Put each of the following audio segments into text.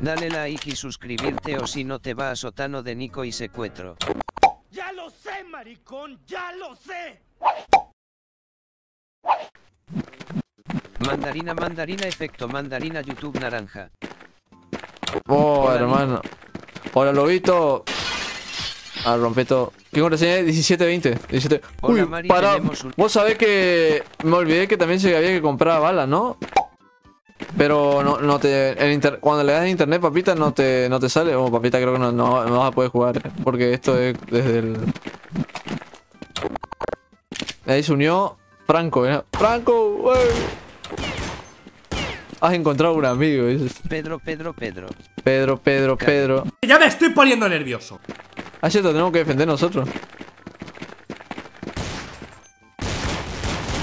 Dale like y suscribirte o si no te va a sotano de Nico y secuestro. ¡Ya lo sé, maricón! ¡Ya lo sé! Mandarina, mandarina, efecto mandarina, YouTube naranja. Oh, Hola, hermano. Hola, lobito. Ah, rompé todo. ¿Qué contraseña es? 1720. 17. Hola, Uy, Mari, para. un- Vos sabés que. Me olvidé que también se había que comprar balas, ¿no? Pero no, no te. el inter- Cuando le das a internet, papita, no te, no te sale. Oh, papita, creo que no, no, no vas a poder jugar. eh, Porque esto es desde el. Ahí se unió Franco, ¿eh? ¡Franco! Has encontrado un amigo, dices. Pedro, Pedro, Pedro. Pedro, Pedro, Pedro. Ya me estoy poniendo nervioso. Ah, cierto, tenemos que defender nosotros.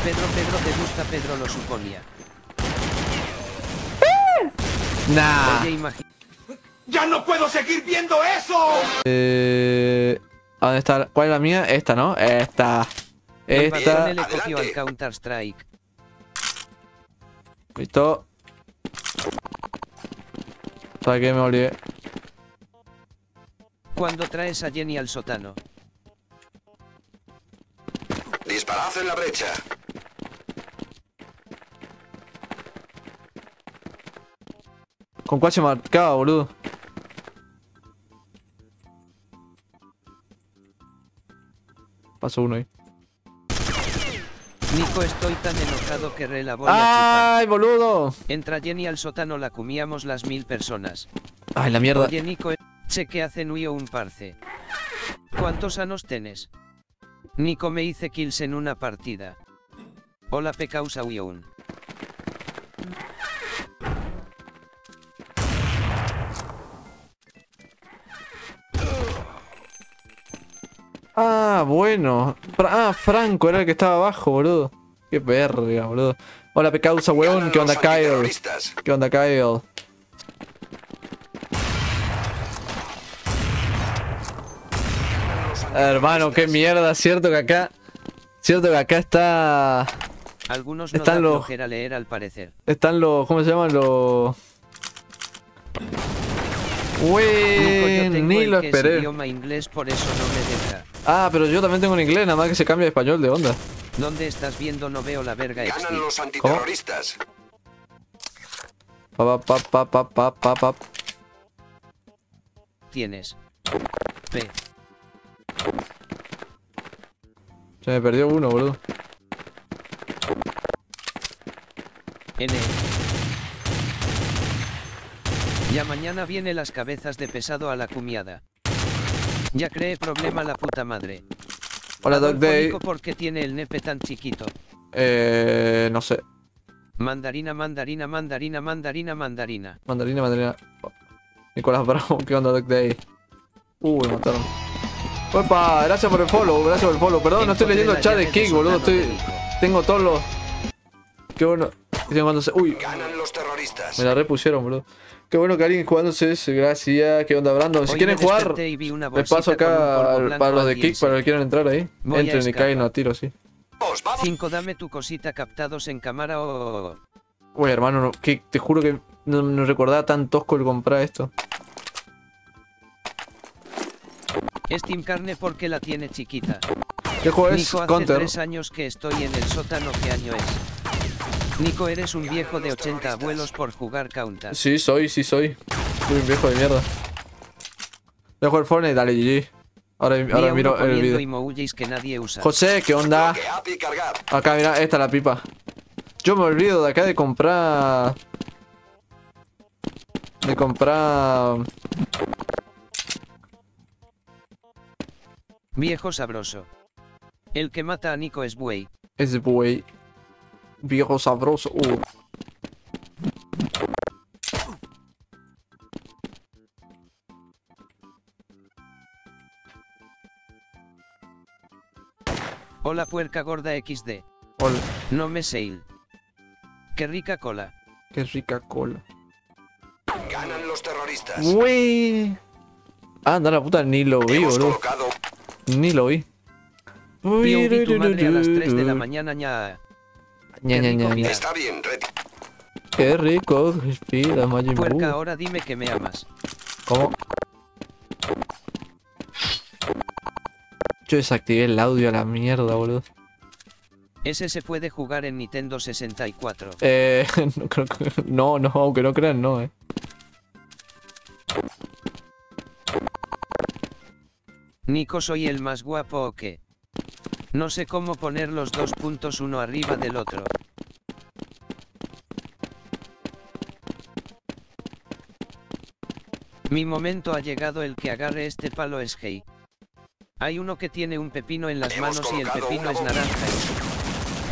Pedro, Pedro, te gusta Pedro lo suponía. Nah. ¡Ya no puedo seguir viendo eso! Eh, ¿a ¿Dónde está? ¿Cuál es la mía? Esta, ¿no? Esta. Esta. le copió al Counter Strike. Listo. ¿Para qué me olvidé? Cuando traes a Jenny al sótano. Disparad en la brecha. ¿Con cuál se marcaba, boludo? Paso uno ahí. Nico, estoy tan enojado que re la voy a chupar. ¡Ay, boludo! Entra Jenny al sótano, la comíamos las mil personas. ¡Ay, la mierda! Oye, Nico, che que hace nuio un parce. ¿Cuántos anos tenes? Nico me hice kills en una partida. Hola, pecausa un. Ah, bueno. Fra- ah, Franco era el que estaba abajo, boludo. Qué verga, boludo. Hola, pecausa, weón. Ganan ¿Qué onda, Kyle? ¿Qué onda, Kyle? Hermano, qué mierda. Cierto que acá. Cierto que acá está. Algunos no Están los- leer al parecer. Están los. ¿Cómo se llaman? Los. Tengo ni lo esperé. idioma inglés, por eso no me deja. Ah, pero yo también tengo en inglés, nada más que se cambia de español de onda. ¿Dónde estás viendo? No veo la verga Ganan los antiterroristas. Pa, pa, pa, pa, pa, pa, pa. Tienes. P. Se me perdió uno, boludo. N. Ya mañana viene las cabezas de pesado a la cumiada. Ya cree problema la puta madre. Hola, Dog Day. ¿Por qué tiene el nepe tan chiquito? Eh. No sé. Mandarina, mandarina, mandarina, mandarina, mandarina. Mandarina, mandarina. Oh. Nicolás Bravo, ¿qué onda, Dog Day? Uh, me mataron. Opa, gracias por el follow, gracias por el follow. Perdón, no estoy leyendo el chat de Kick, boludo. Estoy. Tengo todos los. Qué bueno. Uy, Ganan los terroristas. me la repusieron, boludo. Qué bueno que alguien jugándose ese, gracias. ¿Qué onda, Brandon? Si Hoy quieren me jugar, les paso acá al- para los de Kick, para que quieran entrar ahí. Voy Entren y caen a tiro, sí. Vamos, vamos. 5 dame tu cosita captados en cámara o... Uy, hermano, no, que, te juro que no, no recordaba tan tosco el comprar esto. Steam carne porque la tiene chiquita. ¿Qué juego es? Nico, hace Counter. tres años que estoy en el sótano, ¿qué año es? Nico, eres un viejo de 80 abuelos por jugar Counter. Sí, soy, sí soy. Soy un viejo de mierda. Voy a jugar Fortnite, dale GG. Ahora, ahora miro el video. que nadie usa. José, ¿qué onda? Acá, mira, esta es la pipa. Yo me olvido de acá de comprar... De comprar... Viejo sabroso. El que mata a Nico es buey. Ese buey. Viejo sabroso. Uh. Hola puerca gorda XD. Hola. No me sale. Qué rica cola. Qué rica cola. Ganan los terroristas. Uy. Anda la puta, ni lo vi, boludo. colocado Ni lo vi. Tío, vi tu madre a las 3 de la mañana ña. Ña, ña, ña, ña. Está bien, Red. Qué rico, respira, Majin Buu. Puerca, ahora dime que me amas. ¿Cómo? Yo desactivé el audio a la mierda, boludo. Ese se puede jugar en Nintendo 64. Eh, no, creo que- no, no, aunque no crean, no, eh. Nico, ¿soy el más guapo o qué? No sé cómo poner los dos puntos uno arriba del otro. Mi momento ha llegado el que agarre este palo es Hey. Hay uno que tiene un pepino en las Hemos manos y el pepino es naranja.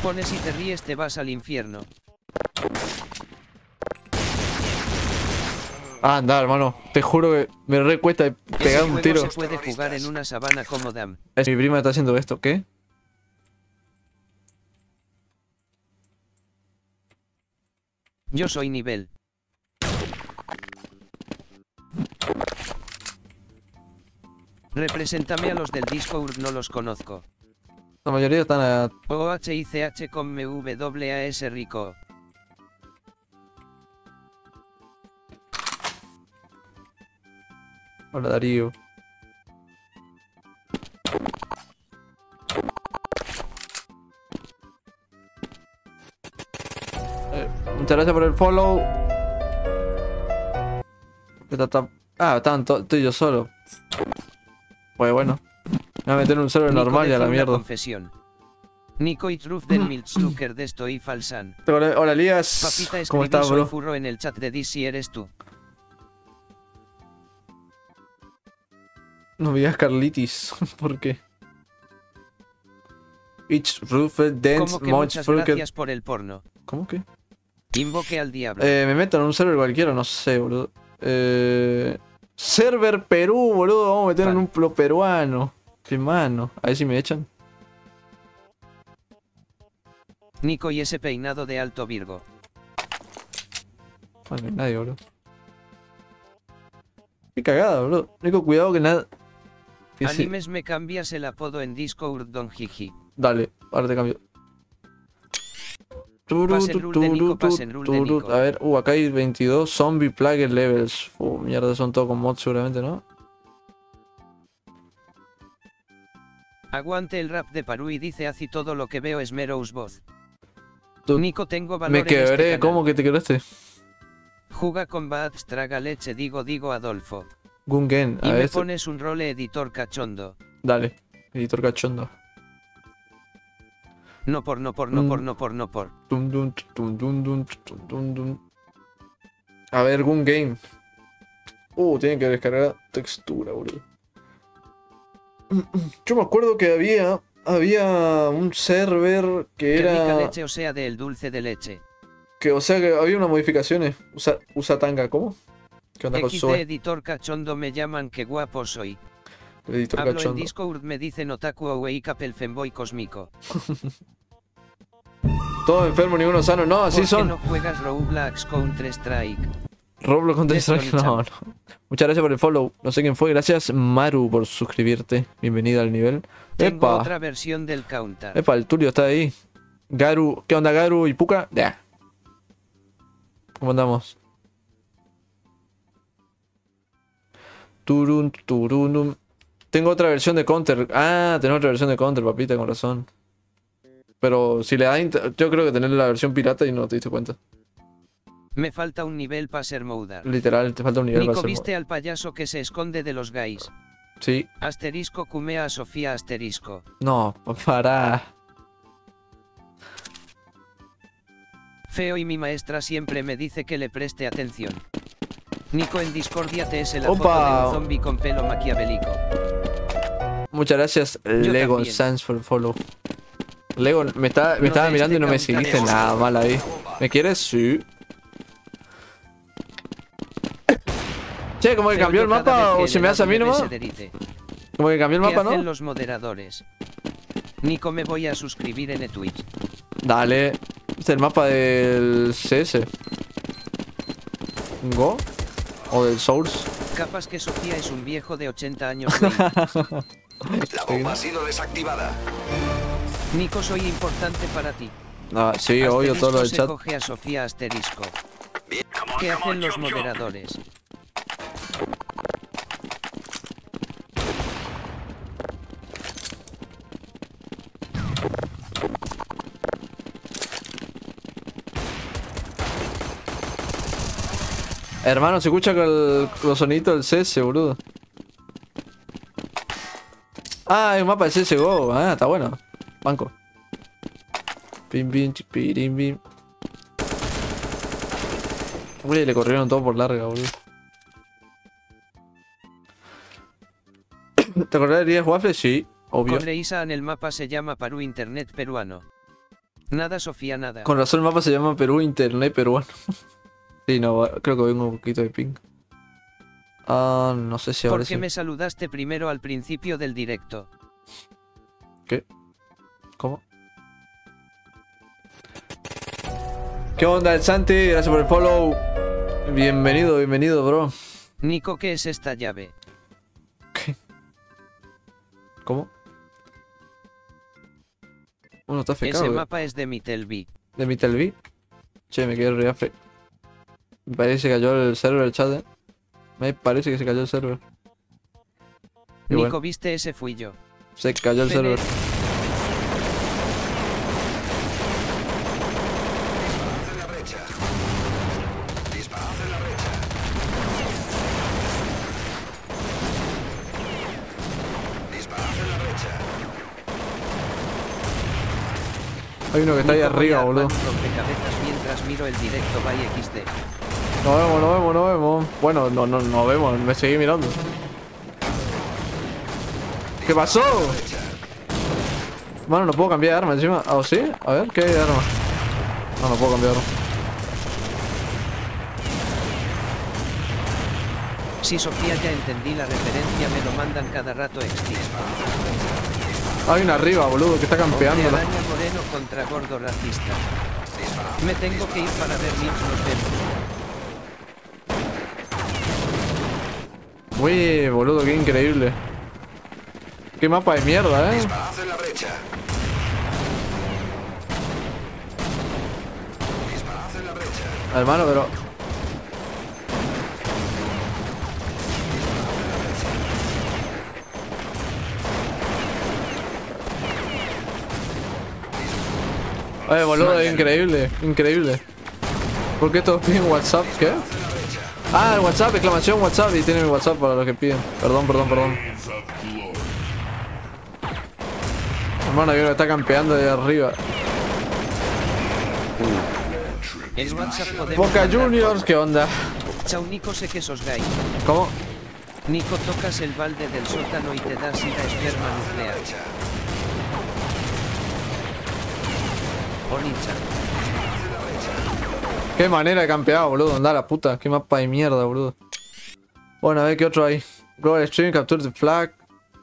Pones y te ríes te vas al infierno. Ah, anda, hermano. Te juro que me recuesta Ese pegar un tiro. se puede jugar en una sabana como Dam. Es mi prima está haciendo esto, ¿qué? Yo soy nivel. Represéntame a los del Discord, no los conozco. La mayoría están a... OHICH con MWAS rico. Hola, Darío. Muchas gracias por el follow. Ah, estaban to- estoy yo solo. Pues bueno. Me voy a meter un server normal y a la mierda. confesión. Nico y Truth del Milzucker de Estoy Falsan. Hola, Elías. Papita ¿Cómo estás, bro? furro en el chat de si eres tú. No me digas Carlitis. ¿Por qué? Each roofed dance much gracias por el porno. ¿Cómo que? Invoque al diablo. Eh, me meto en un server cualquiera, no sé, boludo. Eh, server Perú, boludo. Vamos a meter en Vale. un plo peruano. Qué mano. A ver si me echan. Nico y ese peinado de alto Virgo. Ah, no hay nadie, boludo. Qué cagada, boludo. Único cuidado que nada. sí. Animes me cambias el apodo en Discord Don Jiji. Dale, ahora te cambio. A ver, uh, acá hay 22 zombie plague levels. Uh, mierda, son todos con mods seguramente, ¿no? Aguante el rap de Parú y dice así todo lo que veo es Merows voz. Nico tengo valor Me en este quebré. ¿cómo que te quebraste? Juga con Bats, traga leche, digo, digo, Adolfo. Gungen, Y a me ver, pones un role editor cachondo. dale, editor cachondo. No por, no por, no Mm. por, no por, no por. A ver, Gun Game. Uh, tienen que descargar textura, boludo. Yo me acuerdo que había. Había un server que era. leche, o sea, del dulce de leche. Que, o sea, que había unas modificaciones. Usa, usa tanga, ¿cómo? ¿Qué onda con XD Zoe? editor cachondo me llaman que guapo soy. Editor Hablo en cachondo. Discord me dicen otaku el femboy cósmico. Todos enfermos, ninguno sano. No, ¿Por así qué son. no juegas Roblox Counter Strike? Roblox Counter Strike. No, no. Muchas gracias por el follow. No sé quién fue. Gracias, Maru, por suscribirte. Bienvenida al nivel. Tengo Epa. otra versión del counter. Epa, el Tulio está ahí. Garu, ¿qué onda Garu y Puka? Ya. ¿Cómo andamos? Turun, turunum. Tengo otra versión de Counter. Ah, tenés otra versión de Counter, papita, con razón. Pero si le da yo creo que tener la versión pirata y no te diste cuenta. Me falta un nivel para ser Moudar. Literal, te falta un nivel Nico para ser viste al payaso que se esconde de los gays. Sí. Asterisco cumea a Sofía asterisco. No, para. Feo y mi maestra siempre me dice que le preste atención. Nico en Discordia te es foto Opa. de un zombie con pelo maquiavélico. Muchas gracias, Lego también. Sans el follow. Lego, me, está, me No estaba mirando y no me seguiste nada mal ahí. ¿Me quieres? Sí. Che, ¿cómo que cambió yo el mapa o se me hace a mí nomás? ¿Cómo que cambió el ¿Qué mapa, no? los moderadores? Nico me voy a suscribir en Twitch. Dale. Este es el mapa del CS. ¿Go? ¿O del Source? Capaz que Sofía es un viejo de 80 años. La bomba ha sido desactivada. Nico soy importante para ti. Ah, sí, obvio, todo lo del se chat. coge a Sofía asterisco. ¿Qué hacen los moderadores? Hermano, se escucha con, el, los soniditos del CS, boludo. Ah, un mapa de CSGO. Ah, está bueno. Banco. Pim, pim, chipirim, pim. Uy, le corrieron todo por larga, boludo. ¿Te acordarías de Waffle? Sí, obvio. Con en el mapa se llama Perú Internet peruano. Nada Sofía, nada. Con razón el mapa se llama Perú Internet Peruano. sí, no, creo que vengo un poquito de ping. Ah, no sé si ahora ¿Por qué sí. me saludaste primero al principio del directo? ¿Cómo? ¿Qué onda, el Santi? Gracias por el follow. Bienvenido, bienvenido, bro. Nico, ¿qué es esta llave? ¿Cómo? Uno está Ese fecado, mapa es de Mitelby. De mi telvi. Che, me quedé reafre. Me parece que cayó el server del chat, eh. Me parece que se cayó el server. Y Nico, bueno, viste ese fui yo. se cayó el Pene. server. Hay uno que está ahí arriba, boludo. un rompecabezas mientras miro el directo by XD. Nos vemos, nos vemos, nos vemos. Bueno, no, no, nos vemos, me seguí mirando. ¿Qué pasó? Mano, no puedo cambiar de arma encima. ¿Ah, ¿o sí? A ver, ¿qué hay de arma? No, no puedo cambiar de arma. Si Sofía ya entendí la referencia, me lo mandan cada rato XD. Hay una arriba, boludo, que está campeando. moreno contra gordo racista. Me tengo que ir para ver Mix, nos vemos. Uy, boludo, qué increíble. Qué mapa de mierda, eh. Disparad en la brecha. Disparad en la brecha. Hermano, pero. Ay, boludo, increíble, increíble. ¿Por qué todos piden WhatsApp? ¿Qué? Ah, el WhatsApp, exclamación WhatsApp y tienen mi WhatsApp para los que piden. Perdón, perdón, perdón. Hermano, yo está campeando de arriba. El WhatsApp podemos Boca mandar Juniors, ¿qué onda? Chao Nico, sé que sos gay. ¿Cómo? Nico, tocas el balde del sótano y te das ida esperma nuclear. Onichan. Qué manera de campear, boludo. Anda la puta. Qué mapa de mierda, boludo. Bueno, a ver qué otro hay. Global Stream, Capture the Flag.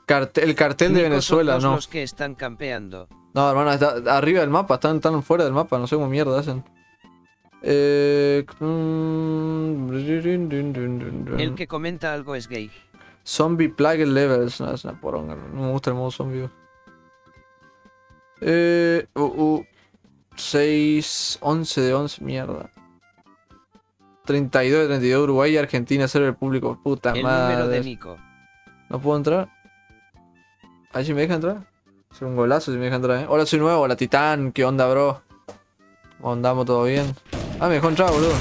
Cartel- el cartel de Venezuela, no. los que están campeando. No, hermano, está arriba del mapa. Están, están fuera del mapa. No sé cómo mierda hacen. Eh, mm, El que comenta algo es gay. Zombie Plague Levels. No, es una poronga. No me gusta el modo zombie. Eh, uh, uh, 6, 11 de 11, mierda. 32 de 32, Uruguay y Argentina, server público. Puta El madre. número de Nico. ¿No puedo entrar? A ver si me deja entrar. Hacer un golazo si me deja entrar, eh. Hola, soy nuevo, la Titán. ¿Qué onda, bro? ¿Cómo andamos? ¿Todo bien? Ah, me dejó entrar, boludo.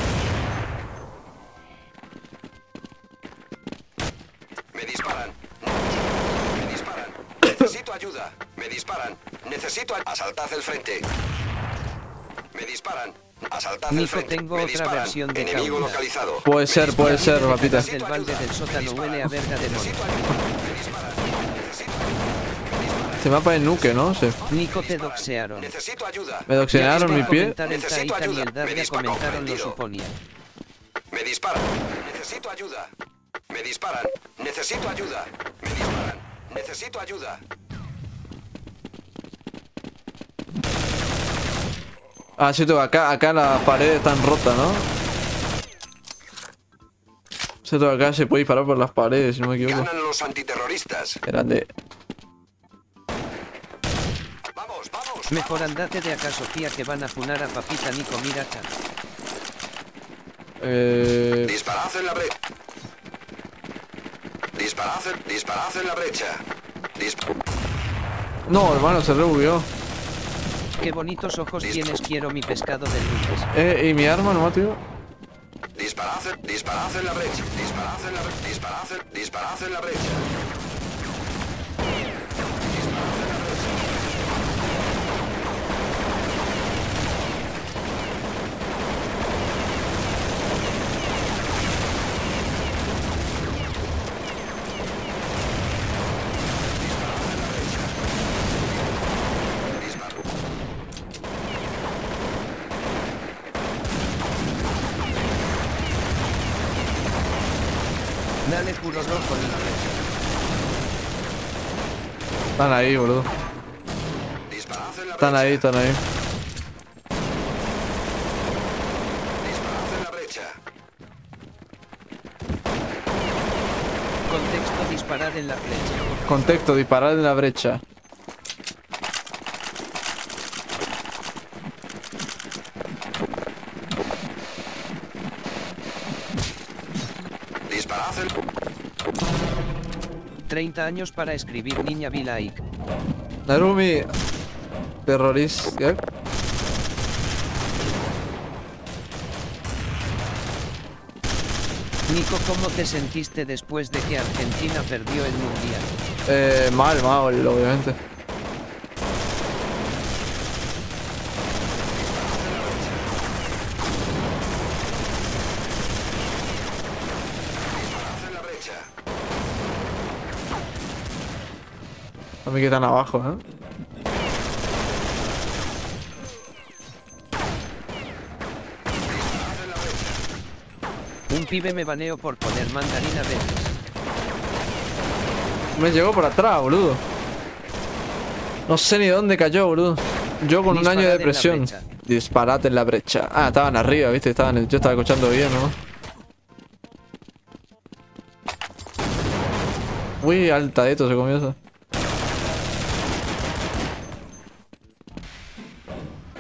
Me disparan. Me disparan. Necesito ayuda. Me disparan. Necesito ayuda. Asaltad el frente. Me disparan. Asaltad Nico, tengo Me otra disparan. versión de Enemigo Kauna. localizado. Puede ser, puede ser, papita. El balde del sótano huele a verga de mono. Me disparan. Este mapa es nuke, ¿no? Sí. Nico te doxearon. Necesito ayuda. Me doxenaron Ya mi pie. Necesito ayuda. el Me Darga dispara comentaron lo comprendido. suponía. Me disparan. Necesito ayuda. Me disparan. Necesito ayuda. Me disparan. Necesito ayuda. Ah, cierto, acá, acá las paredes están rotas, ¿no? Cierto, acá se puede disparar por las paredes, si no me equivoco. Ganan los antiterroristas. Grande. Vamos, vamos. Mejor andate de acá Sofía que van a funar a papita Nico mira chat. Eh, Disparad en la brecha. Disparad disparad en la brecha. No, hermano, se rebugueó. Qué bonitos ojos tienes, quiero mi pescado de lunes. Eh, ¿y mi arma no tío? disparad, disparad en la brecha. Disparad en la brecha. Disparad disparad en la brecha. Puro rojo en la brecha. Están ahí, boludo. Disparad en la Están brecha. ahí, están ahí. Disparad en la brecha. Contexto disparad en la flecha. Contexto, disparar en la brecha. Disparad en... 30 años para escribir niña be like. Narumi. Terrorista. ¿qué? Nico, ¿cómo te sentiste después de que Argentina perdió el mundial? Eh, mal, mal, obviamente. A mí que están abajo, ¿eh? Un pibe me baneo por poner mandarina verdes. Me llegó por atrás, boludo. No sé ni dónde cayó, boludo. Yo con un año de depresión. Disparate en la brecha. Ah, estaban arriba, viste, estaban, yo estaba escuchando bien, ¿no? Uy, alta esto se comió eso.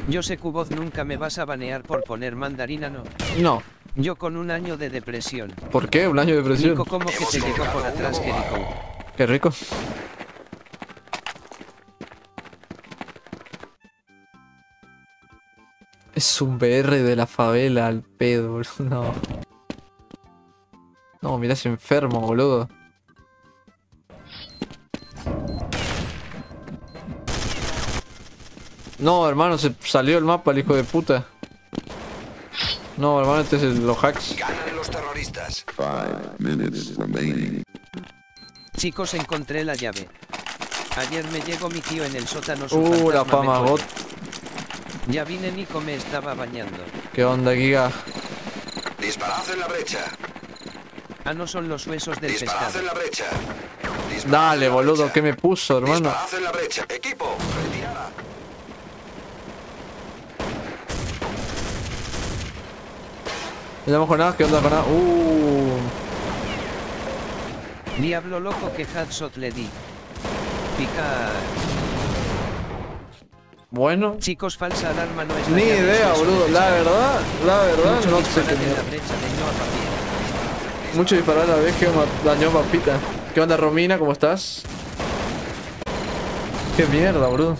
Yo sé que vos nunca me vas a banear por poner mandarina, no. No. Yo con un año de depresión. ¿Por qué? Un año de depresión. Nico, ¿cómo que te llegó por atrás? Qué rico. Es un BR de la favela al pedo, boludo. No. No, mirá ese enfermo, boludo. No, hermano, se salió el mapa el hijo de puta. No, hermano, este es el, los hacks. Ganan los terroristas. Chicos, encontré la llave. Ayer me llegó mi tío en el sótano. su Uh, la fama bot. Ya vine, Nico me estaba bañando. ¿Qué onda, Giga? Disparad en la brecha. Ah, no son los huesos del Disparad pescado. en la brecha. Disparad Dale, boludo. ¿qué me puso, hermano? Disparad en la brecha. Equipo, retirada. No llamo nada, ¿qué onda con nada? Uh. Diablo loco que headshot le di. Pica. Bueno. Chicos, falsa alarma no es Ni idea, boludo. La verdad, la verdad, Mucho no sé qué mierda. a. Mucho disparar a la vez que dañó papita. ¿Qué onda, Romina? ¿Cómo estás? Qué mierda, boludo.